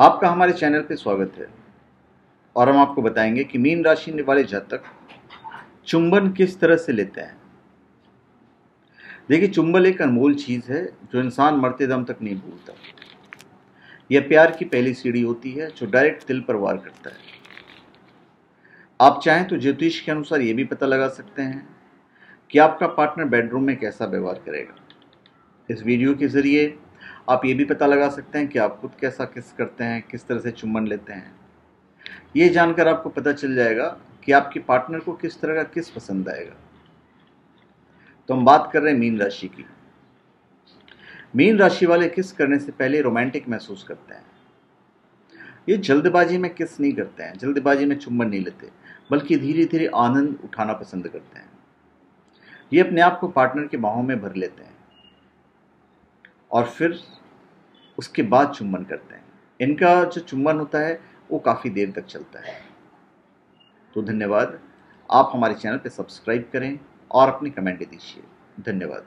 आपका हमारे चैनल पर स्वागत है। और हम आपको बताएँगे कि मीन राशि वाले जातक चुंबन किस तरह से लेते हैं। देखिए, चुंबन एक अनमोल चीज़ है जो इंसान मरते दम तक नहीं भूलता। यह प्यार की पहली सीढ़ी होती है जो डायरेक्ट दिल पर वार करता है। आप चाहें तो ज्योतिष के अनुसार ये भी पता लगा सकते हैं कि आपका पार्टनर बेडरूम में कैसा व्यवहार करेगा। इस वीडियो के ज़रिए आप ये भी पता लगा सकते हैं कि आप खुद कैसा किस करते हैं, किस तरह से चुम्बन लेते हैं। ये जानकर आपको पता चल जाएगा कि आपके पार्टनर को किस तरह का किस पसंद आएगा। तो हम बात कर रहे हैं मीन राशि की। मीन राशि वाले किस करने से पहले रोमांटिक महसूस करते हैं? ये जल्दबाजी में किस नहीं करते हैं, जल्दबाजी में चुम्बन नहीं लेते, बल्कि धीरे धीरे आनंद उठाना पसंद करते हैं। ये अपने आप को पार्टनर के बाहों में भर लेते हैं। और फिर उसके बाद चुम्बन करते हैं। इनका जो चुम्बन होता है, वो काफ़ी देर तक चलता है। तो धन्यवाद। आप हमारे चैनल पर सब्सक्राइब करें और अपने कमेंट दीजिए। धन्यवाद।